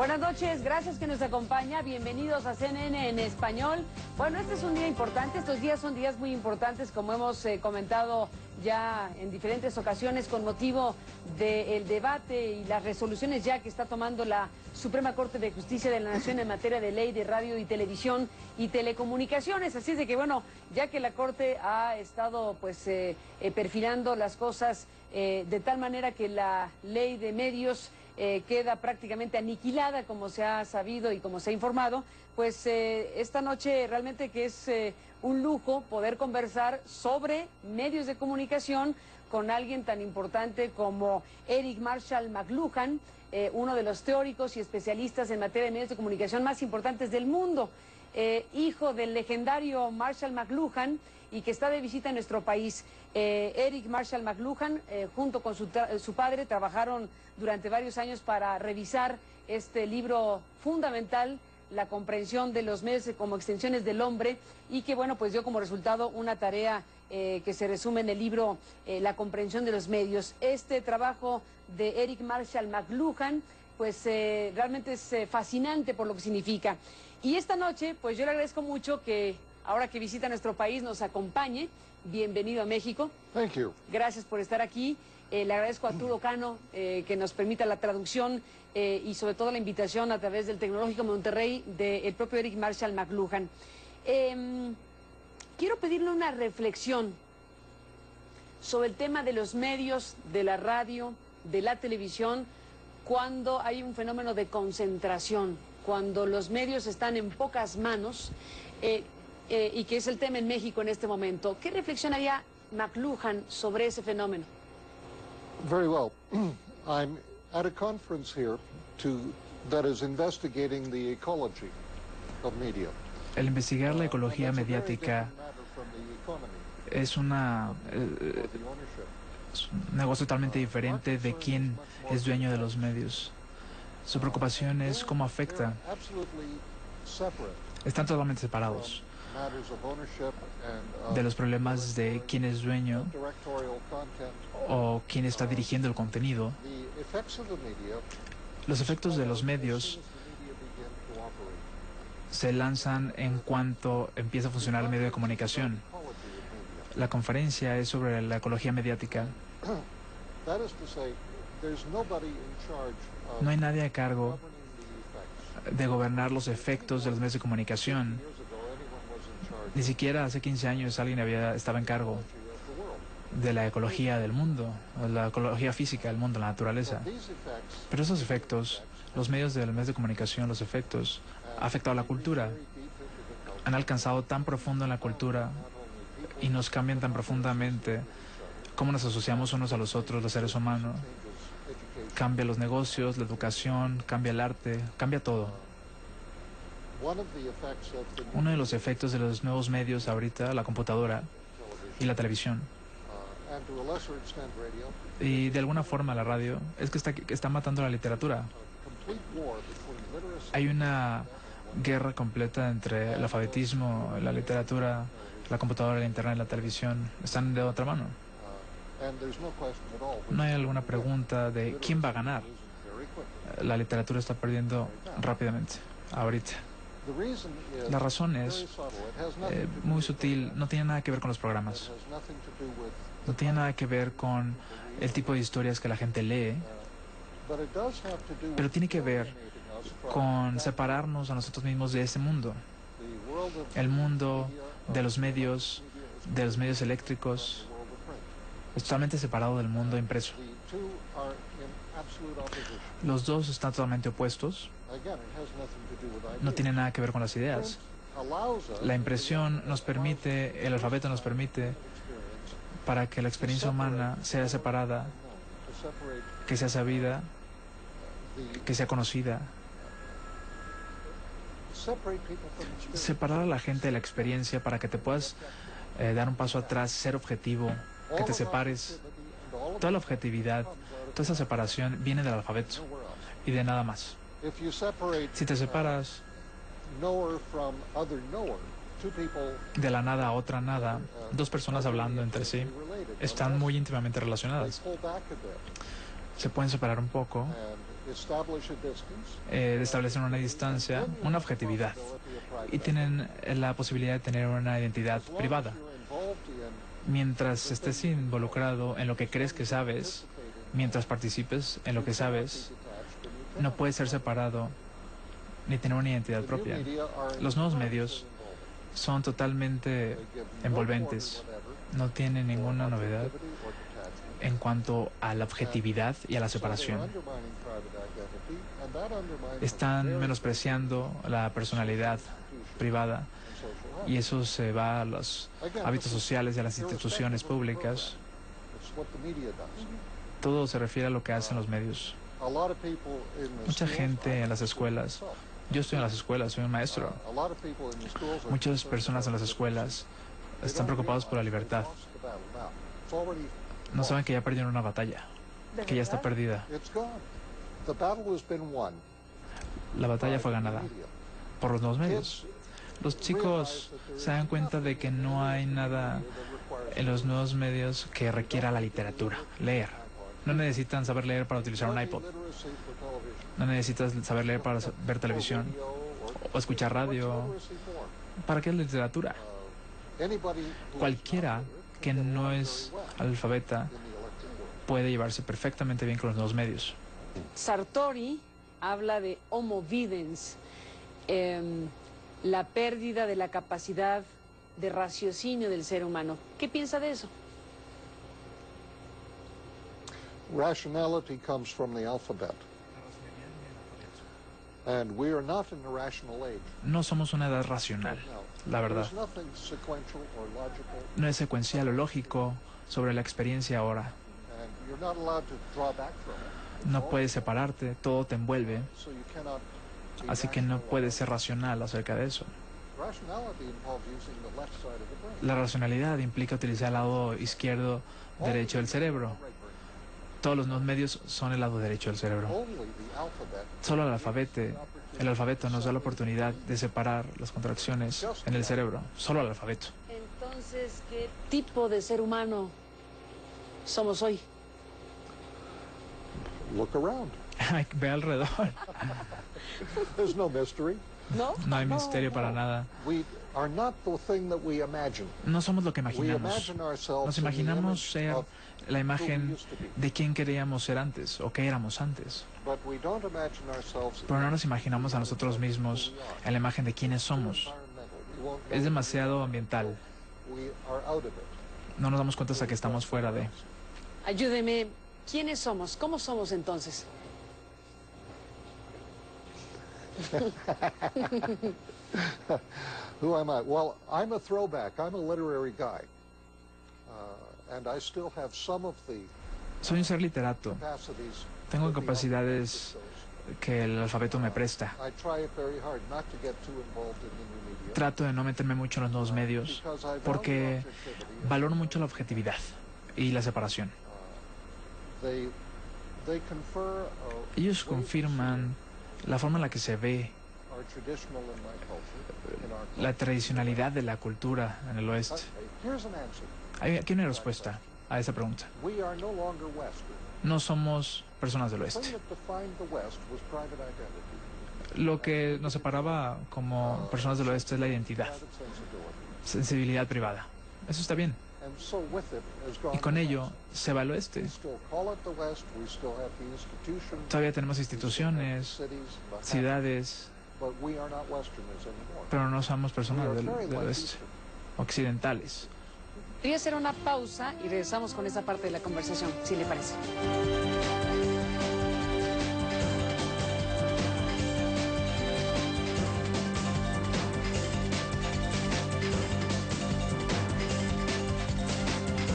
Buenas noches, gracias que nos acompaña. Bienvenidos a CNN en español. Bueno, este es un día importante, estos días son días muy importantes, como hemos eh, comentado ya en diferentes ocasiones con motivo del debate y las resoluciones ya que está tomando la Suprema Corte de Justicia de la Nación en materia de ley de radio y televisión y telecomunicaciones. Así es de que, bueno, ya que la Corte ha estado pues eh, eh, perfilando las cosas de tal manera que la ley de medios eh, queda prácticamente aniquilada, como se ha sabido y como se ha informado, pues eh, esta noche realmente que es eh, un lujo poder conversar sobre medios de comunicación con alguien tan importante como Eric Marshall McLuhan, uno de los teóricos y especialistas en materia de medios de comunicación más importantes del mundo. Eh, hijo del legendario Marshall McLuhan y que está de visita en nuestro país. Eh, Eric Marshall McLuhan, eh, junto con su, su, padre, trabajaron durante varios años para revisar este libro fundamental, la comprensión de los medios como extensiones del hombre, y que, bueno, pues dio como resultado una tarea que se resume en el libro La comprensión de los medios. Este trabajo de Eric Marshall McLuhan, pues realmente es fascinante por lo que significa. Y esta noche, pues yo le agradezco mucho que ahora que visita nuestro país nos acompañe. Bienvenido a México. Thank you. Gracias por estar aquí. Eh, le agradezco a Arturo Cano eh, que nos permita la traducción eh, y sobre todo la invitación a través del Tecnológico Monterrey del propio Eric Marshall McLuhan. Em, quiero pedirle una reflexión sobre el tema de los medios, de la radio, de la televisión, cuando hay un fenómeno de concentración cuando los medios están en pocas manos eh, eh, y que es el tema en México en este momento. ¿Qué reflexión haría McLuhan sobre ese fenómeno? Very well. I'm at a conference here to, that is investigating the ecology of media. El investigar la ecología mediática es, una, eh, es un negocio totalmente diferente de quién es dueño de los medios. Su preocupación es cómo afecta. Están totalmente separados de los problemas de quién es dueño o quién está dirigiendo el contenido. Los efectos de los medios se lanzan en cuanto empieza a funcionar el medio de comunicación. La conferencia es sobre la ecología mediática. No hay nadie a cargo de gobernar los efectos de los medios de comunicación. Ni siquiera hace 15 años alguien había, estaba en cargo de la ecología del mundo, la ecología física del mundo, la naturaleza. Pero esos efectos, los medios de los medios de comunicación, los efectos, han afectado a la cultura. Han alcanzado tan profundo en la cultura y nos cambian tan profundamente cómo nos asociamos unos a los otros, los seres humanos cambia los negocios, la educación, cambia el arte, cambia todo. Uno de los efectos de los nuevos medios ahorita, la computadora y la televisión, y de alguna forma la radio, es que está, está matando la literatura. Hay una guerra completa entre el alfabetismo, la literatura, la computadora, el internet, la televisión. Están de otra mano. No hay alguna pregunta de quién va a ganar. La literatura está perdiendo rápidamente, ahorita. La razón es eh, muy sutil, no tiene nada que ver con los programas. No tiene nada que ver con el tipo de historias que la gente lee. Pero tiene que ver con separarnos a nosotros mismos de ese mundo. El mundo de los medios, de los medios eléctricos, es totalmente separado del mundo impreso. Los dos están totalmente opuestos. No tiene nada que ver con las ideas. La impresión nos permite, el alfabeto nos permite, para que la experiencia humana sea separada, que sea sabida, que sea conocida. Separar a la gente de la experiencia para que te puedas eh, dar un paso atrás, ser objetivo, que te separes. Toda la objetividad, toda esa separación viene del alfabeto y de nada más. Si te separas de la nada a otra nada, dos personas hablando entre sí están muy íntimamente relacionadas. Se pueden separar un poco eh, establecen una distancia, una objetividad y tienen la posibilidad de tener una identidad privada. Mientras estés involucrado en lo que crees que sabes, mientras participes en lo que sabes, no puedes ser separado ni tener una identidad propia. Los nuevos medios son totalmente envolventes, no tienen ninguna novedad en cuanto a la objetividad y a la separación. Están menospreciando la personalidad privada y eso se va a los hábitos sociales y a las instituciones públicas. Todo se refiere a lo que hacen los medios. Mucha gente en las escuelas, yo estoy en las escuelas, soy un maestro. Muchas personas en las escuelas están preocupados por la libertad. No saben que ya perdieron una batalla, que ya está perdida. La batalla fue ganada por los nuevos medios. Los chicos se dan cuenta de que no hay nada en los nuevos medios que requiera la literatura, leer. No necesitan saber leer para utilizar un iPod. No necesitas saber leer para ver televisión o escuchar radio. ¿Para qué es literatura? Cualquiera que no es alfabeta puede llevarse perfectamente bien con los nuevos medios. Sartori habla de homo videns, em, la pérdida de la capacidad de raciocinio del ser humano. ¿Qué piensa de eso? Rationality comes from the alphabet. And we are not in a rational age. No somos una edad racional, la verdad. No es secuencial o lógico sobre la experiencia ahora. No puedes separarte, todo te envuelve, Así que no puedes ser racional acerca de eso. La racionalidad implica utilizar el lado izquierdo, derecho del cerebro. Todos los nuevos medios son el lado derecho del cerebro. Solo el alfabeto, el alfabeto nos da la oportunidad de separar las contracciones en el cerebro. Solo el alfabeto. Entonces, ¿qué tipo de ser humano somos hoy? look around. Ve alrededor. There's no mystery. ¿No? No hay misterio para nada. We are not the thing that we imagine. No somos lo que We imaginamos. imagine ourselves Nos imaginamos image ser of la who we imagen de quién queríamos ser antes o qué éramos antes. But we don't imagine ourselves Pero no in nos imaginamos a nosotros mismos en la imagen de quiénes somos. environmental. We won't Es demasiado ambiental. we are out of it. No nos damos cuenta hasta que estamos fuera de. Ayúdeme. ¿Quiénes somos? ¿Cómo somos entonces? Who am I? Well, I'm a throwback. I'm a literary guy. Uh, and I still have some of the Soy un ser literato. Tengo capacidades que el alfabeto me presta. Trato de no meterme mucho en los nuevos medios porque valoro mucho la objetividad y la separación. A Ellos confirman la forma en la que se ve la tradicionalidad de la cultura en el oeste. Hay aquí una respuesta a esa pregunta. No somos personas del oeste. Lo que nos separaba como personas del oeste es la identidad, sensibilidad privada. Eso está bien. Y con ello se va al oeste. Todavía tenemos instituciones, ciudades, But we are not Westerners anymore. pero no somos personas del, del oeste, occidentales. Voy a hacer una pausa y regresamos con esa parte de la conversación, si le parece.